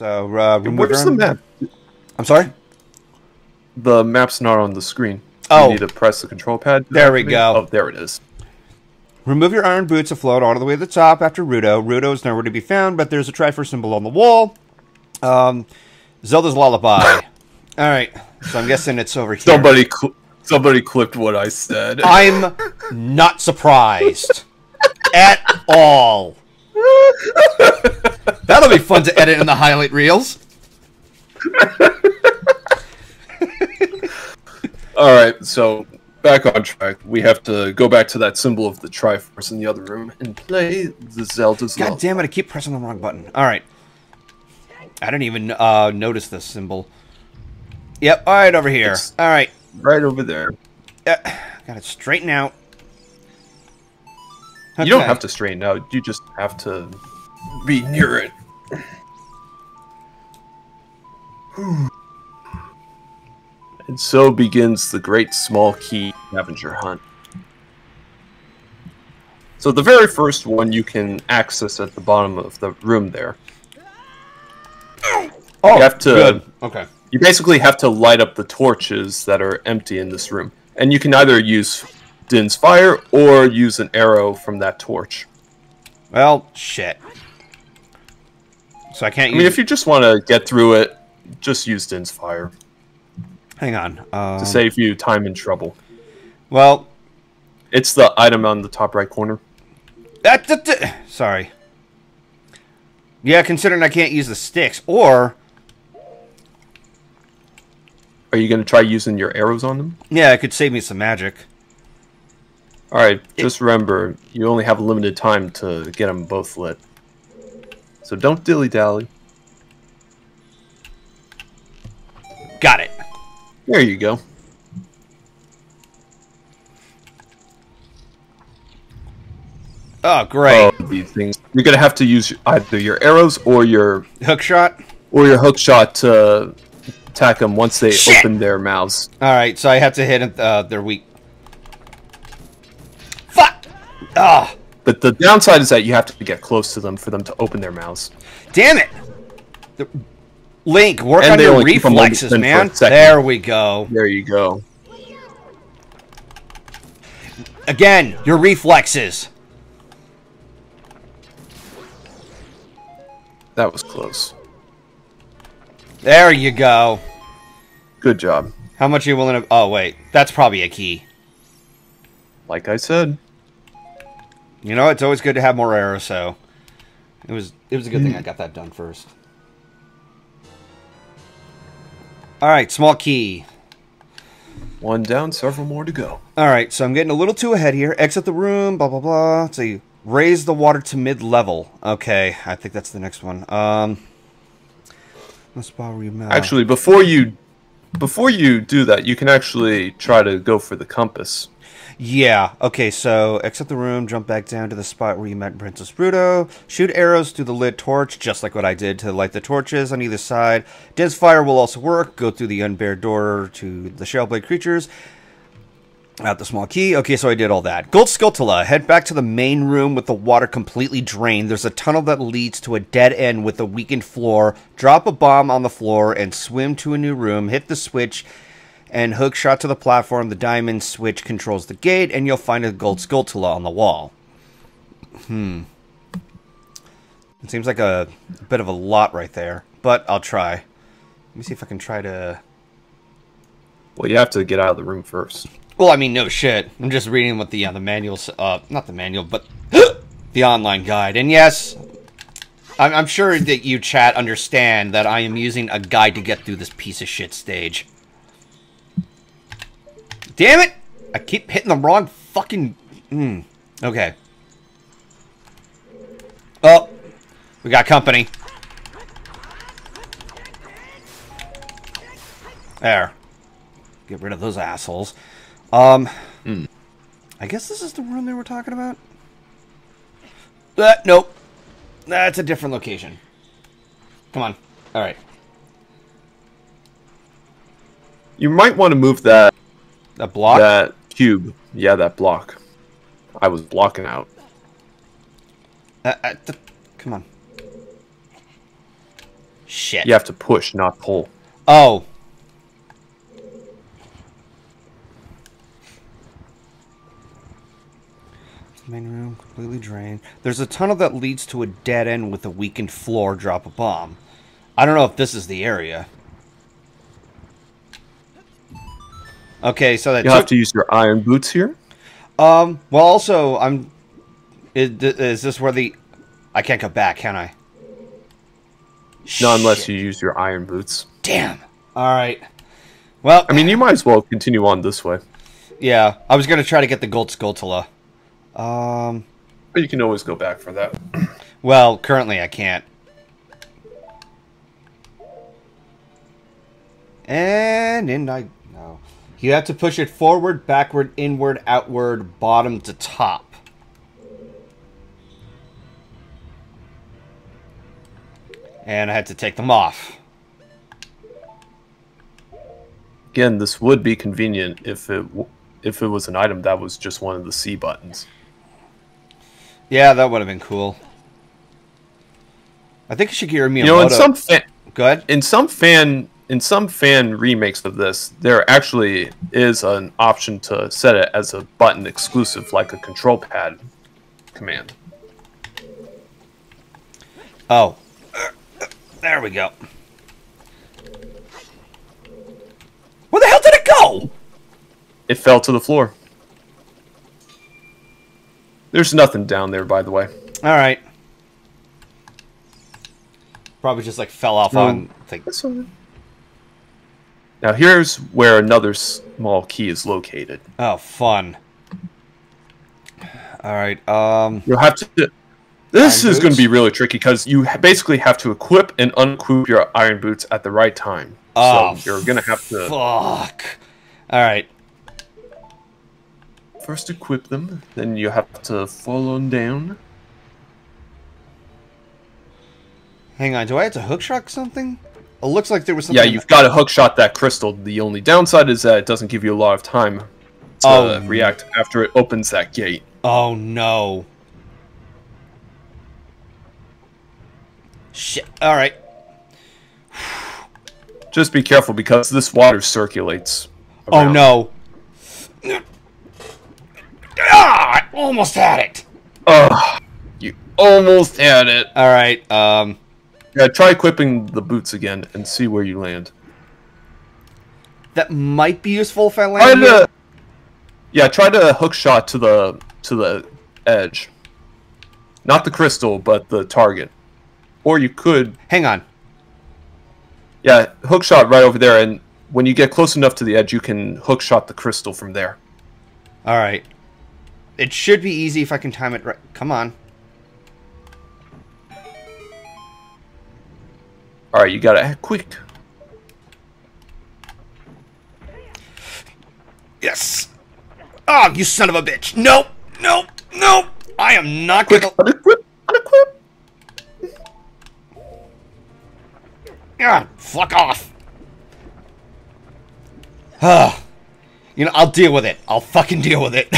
So uh, remove Where's the map? I'm sorry. The map's not on the screen. Oh. You need to press the control pad. There we go. Oh, there it is. Remove your iron boots to float all the way to the top after Ruto. Ruto is nowhere to be found, but there's a Triforce symbol on the wall. Um, Zelda's Lullaby. all right, so I'm guessing it's over here. Somebody, cl- somebody clipped what I said. I'm not surprised at all. That'll be fun to edit in the highlight reels. All right, so back on track. We have to go back to that symbol of the Triforce in the other room and play the Zelda's God Love. damn it! I keep pressing the wrong button. All right, I didn't even uh, notice this symbol. Yep. All right, over here. It's- All right, Right over there. uh, got it straighten out. You don't have to straighten out. You just have to be near it. And so begins the great small key scavenger hunt. So the very first one you can access at the bottom of the room there. Oh, you have to good. Okay. you basically have to light up the torches that are empty in this room. And you can either use Din's fire or use an arrow from that torch. Well, shit. So I can't I mean, if you just want to get through it, just use Din's fire Hang on. Um, to save you time and trouble. well, It's the item on the top right corner. that, that, that- sorry. Yeah, considering I can't use the sticks, or Are you going to try using your arrows on them? yeah, it could save me some magic. All right, just remember, you only have a limited time to get them both lit. So don't dilly dally. Got it. There you go. Oh, great. Oh, these things. You're going to have to use either your arrows or your Hook shot. or your hook shot to attack them once they Shit. open their mouths. All right, so I have to hit uh, their weak. Fuck. Ah, But the downside is that you have to get close to them for them to open their mouths. damn it. The- Link, work And on your only keep 'em reflexes, open for a man. There we go. There you go. Again, your reflexes. That was close. There you go. Good job. How much are you willing to? Oh wait, that's probably a key. Like I said. You know, it's always good to have more arrows. So it was it was a good thing I got that done first. All right, small key. One down, several more to go. All right, so I'm getting a little too ahead here. Exit the room. Blah blah blah. Let's see. Raise the water to mid level. Okay, I think that's the next one. Um, spot where you mount. Actually, before you before you do that, you can actually try to go for the compass. Yeah. Okay. So exit the room, jump back down to the spot where you met Princess Ruto. Shoot arrows through the lit torch, just like what I did to light the torches on either side. Din's fire will also work. Go through the unbared door to the shellblade creatures. Out the small key. Okay, so I did all that. Gold Skulltula. Head back to the main room with the water completely drained. There's a tunnel that leads to a dead end with a weakened floor. Drop a bomb on the floor and swim to a new room. Hit the switch and hook shot to the platform. The diamond switch controls the gate, and you'll find a gold Skulltula on the wall. Hmm. It seems like a, a bit of a lot right there, but I'll try. Let me see if I can try to. Well, you have to get out of the room first. Well, I mean, no shit. I'm just reading what the uh, the manuals, uh, not the manual, but the online guide. And yes, I'm, I'm sure that you chat understand that I am using a guide to get through this piece of shit stage. Damn it! I keep hitting the wrong fucking. Hmm. Okay. Oh, we got company. There. Get rid of those assholes. Um, I guess this is the room they were talking about. Uh, nope, that's a different location. Come on. All right, You might want to move that the block. that cube. Yeah, that block. I was blocking out. Uh, uh, come on. Shit. You have to push, not pull. Oh. Main room completely drained. There's a tunnel that leads to a dead end with a weakened floor. Drop a bomb. I don't know if this is the area. Okay, so that You have to use your iron boots here. Um. Well, also, I'm. Is, is this where the? I can't go back, can I? Not unless Shit. you use your iron boots. Damn. All right. Well, I mean, you might as well continue on this way. yeah. I was gonna try to get the gold Skulltula. Um. But you can always go back for that. Well, currently I can't. And in I. You have to push it forward, backward, inward, outward, bottom to top. And I had to take them off. Again, this would be convenient if it w- if it was an item that was just one of the C buttons. Yeah, that would have been cool. I think Shigeru Miyamoto. You know, in some fa- Go ahead. in some fan in some fan remakes of this, there actually is an option to set it as a button exclusive, like a control pad command. Oh. There we go. Where the hell did it go? It fell to the floor. There's nothing down there, by the way. All right. Probably just like fell off No. on. Like, That's all right. Now here's where another small key is located. oh, fun. All right. Um. You'll have to. This is going to be really tricky because you basically have to equip and unequip your iron boots at the right time. Oh, so you're going to have to Fuck. All right. first equip them, then you have to fall on down. Hang on. Do I have to hookshot something? It looks like there was something. Yeah, you've got to hookshot that crystal. The only downside is that it doesn't give you a lot of time to Oh. react after it opens that gate. Oh no. Shit. All right. Just be careful because this water circulates. Oh no. Ah! I almost had it. Ugh, you almost had it. All right. Um. Yeah, try equipping the boots again and see where you land. That might be useful if I land. here. to, yeah, try to hook shot to the to the edge, not the crystal, but the target. Or you could, Hang on. yeah, hook shot right over there, and when you get close enough to the edge, you can hook shot the crystal from there. All right. It should be easy if I can time it right. Come on. All right, you gotta act quick. Yes. Oh, you son of a bitch. Nope. Nope. Nope. I am not Quick, gonna. unequip, unequip. Ah, fuck off. Ah. You know, I'll deal with it. I'll fucking deal with it.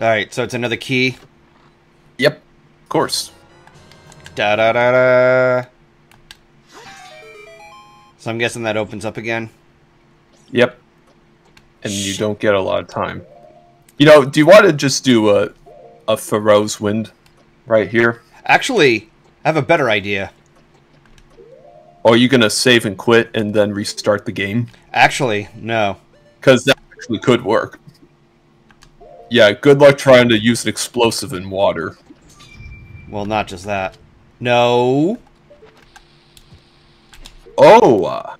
Alright, so it's another key. Yep, of course. Da da da da. So I'm guessing that opens up again. Yep. And you don't get a lot of time. You know, do you want to just do a a Farore's wind right here? Actually, I have a better idea. Are you gonna save and quit and then restart the game? Actually, no. Because that actually could work. Yeah, good luck trying to use an explosive in water. Well, not just that. No. Oh! Uh,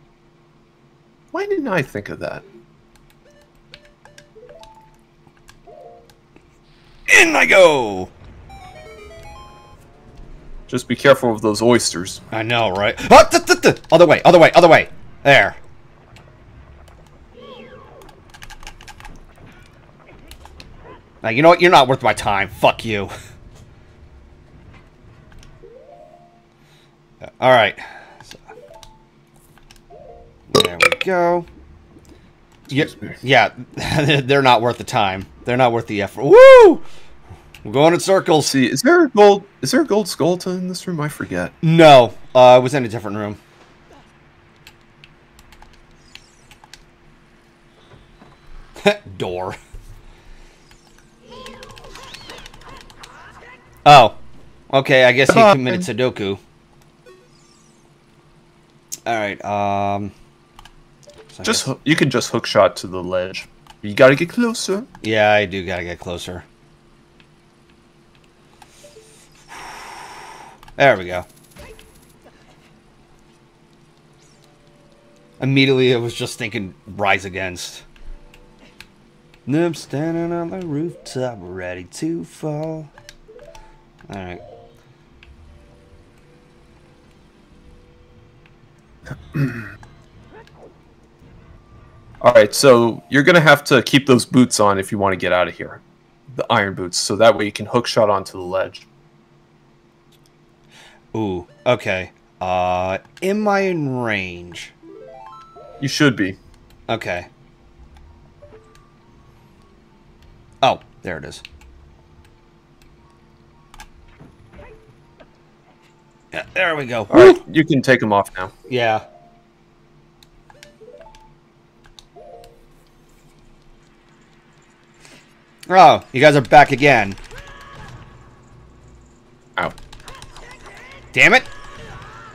why didn't I think of that? In I go. Just be careful of those oysters. I know, right? Ah, th- th- th- Other way, other way, other way. There. Now, you know what? You're not worth my time. Fuck you. All right. So- there we go. Yeah, yeah, they're not worth the time. They're not worth the effort. Woo! We're going in circles. See, is there a gold? Is there a gold skeleton in this room? I forget. No, uh, I was in a different room. Door. Oh. Okay, I guess he committed Sudoku. Alright, um... so Just guess- you can just hook shot to the ledge. You got to get closer. Yeah, I do gotta get closer. There we go. Immediately, I was just thinking Rise Against. I'm standing on the rooftop, ready to fall. Alright. All right, so you're gonna have to keep those boots on if you want to get out of here, the iron boots, so that way you can hook shot onto the ledge. Ooh, okay. Uh, am I in range? You should be. Okay. Oh, there it is. Yeah, there we go. All right, you can take them off now. Yeah. Oh, you guys are back again. Ow. Damn it.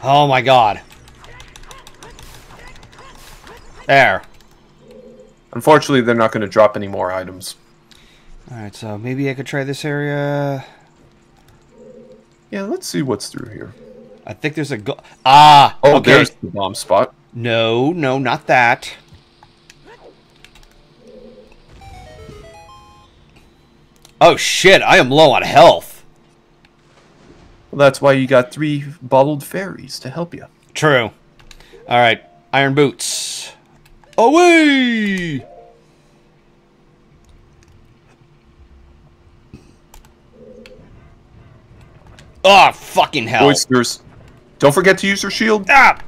Oh my god. There. Unfortunately, they're not going to drop any more items. Alright, so maybe I could try this area. Yeah, let's see what's through here. I think there's a go- Ah! Oh, okay. there's the bomb spot. No, no, not that. Oh shit, I am low on health. Well, that's why you got three bottled fairies to help you. True. Alright, iron boots. Away! Oh, fucking hell. Oysters. Don't forget to use your shield. Ah!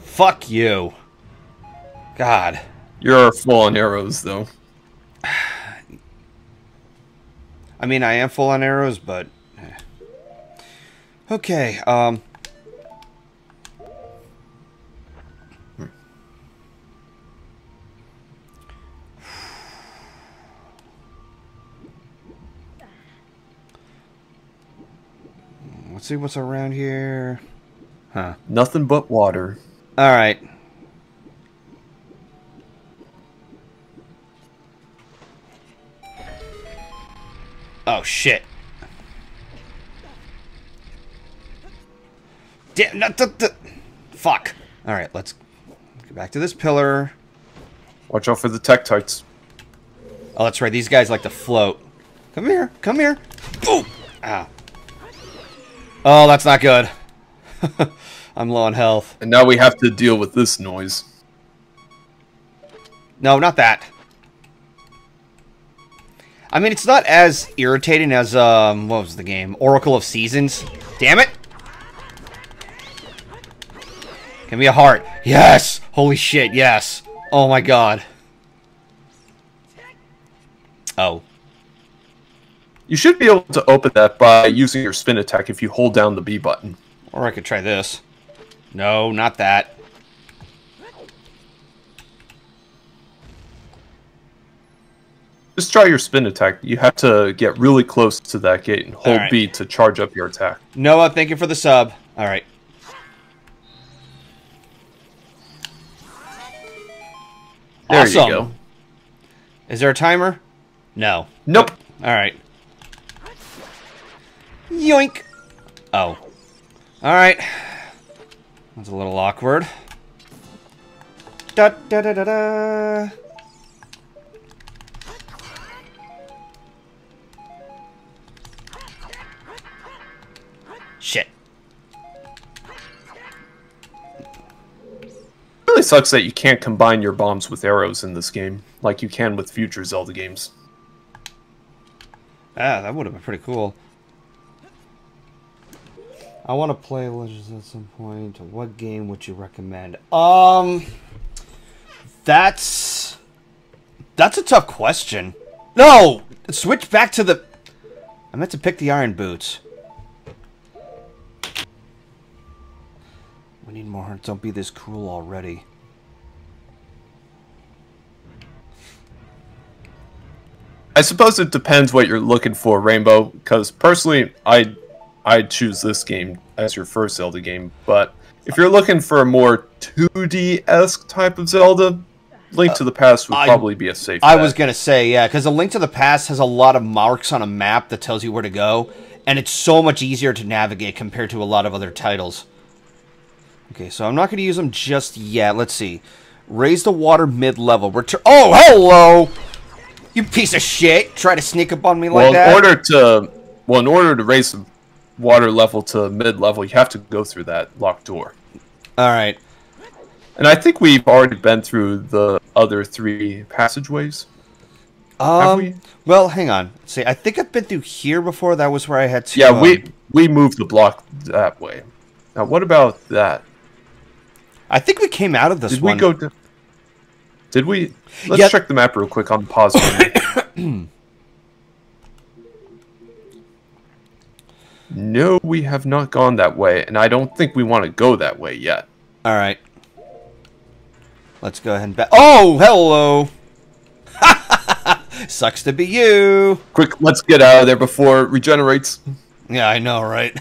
Fuck you. God. You're full on arrows, though. I mean, I am full on arrows, but... eh. Okay, um... Let's see what's around here. Huh. Nothing but water. Alright. Shit. Damn, not the, the... Fuck. Alright, let's get back to this pillar. Watch out for the Tektites. Oh, that's right. These guys like to float. Come here. Come here. Boom. Ow. Oh, that's not good. I'm low on health. And now we have to deal with this noise. No, not that. I mean, it's not as irritating as, um, what was the game? Oracle of Seasons. Damn it! Give me a heart. Yes! Holy shit, yes! Oh my god. Oh. You should be able to open that by using your spin attack if you hold down the B button. Or I could try this. No, not that. Just try your spin attack. You have to get really close to that gate and hold Alright. B to charge up your attack. Noah, thank you for the sub. Alright. There awesome. you go. Is there a timer? No. Nope. Alright. Yoink! Oh. Alright. That's a little awkward. Da da da da da. Sucks that you can't combine your bombs with arrows in this game, like you can with future Zelda games. Ah, that would have been pretty cool. I want to play Legends at some point. What game would you recommend? Um, that's That's a tough question. No! Switch back to the... I meant to pick the iron boots. We need more hearts. Don't be this cruel already. I suppose it depends what you're looking for, Rainbow. Because personally, I I choose this game as your first Zelda game. But if you're looking for a more 2D esque type of Zelda, Link to the Past would probably be a safe. I bet. was gonna say, yeah, because A Link to the Past has a lot of marks on a map that tells you where to go, and it's so much easier to navigate compared to a lot of other titles. Okay, so I'm not gonna use them just yet. Let's see. Raise the water mid-level. Return. Oh, hello! You piece of shit! Try to sneak up on me like well, in that. order to well, in order to raise the water level to mid level, you have to go through that locked door. All right. And I think we've already been through the other three passageways. Um. we? Well, hang on. See, I think I've been through here before. That was where I had to. Yeah, um, we we moved the block that way. Now, what about that? I think we came out of this Did one. we go? To, did we? Let's Yeah. check the map real quick on pause. no, we have not gone that way, and I don't think we want to go that way yet. All right. Let's go ahead and back. Oh, hello. Sucks to be you. Quick, let's get out of there before it regenerates. Yeah, I know, right?